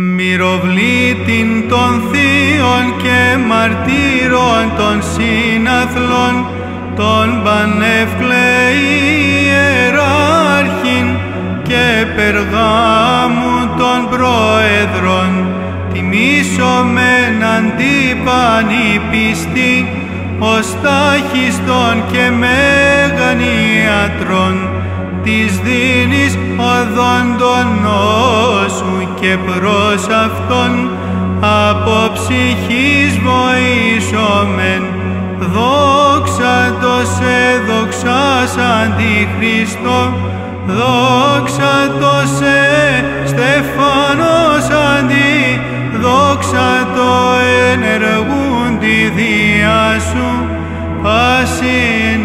Μυροβλήτην των θείων και μαρτύρων των σύναθλων, των πανευκλαίη ιεράρχην και περγάμου των πρόεδρων, τιμήσομεν αντίπαν η πιστή, ως τάχιστον και μέγαν ιατρών, της δίνεις οδόν των νόσου και προς αυτόν από ψυχής βοήσομεν, δόξα το σε δοξάς αντιχριστό, δόξα το σε Στεφάνος αντί, δόξα το ενεργούν τη διά σου, πασιν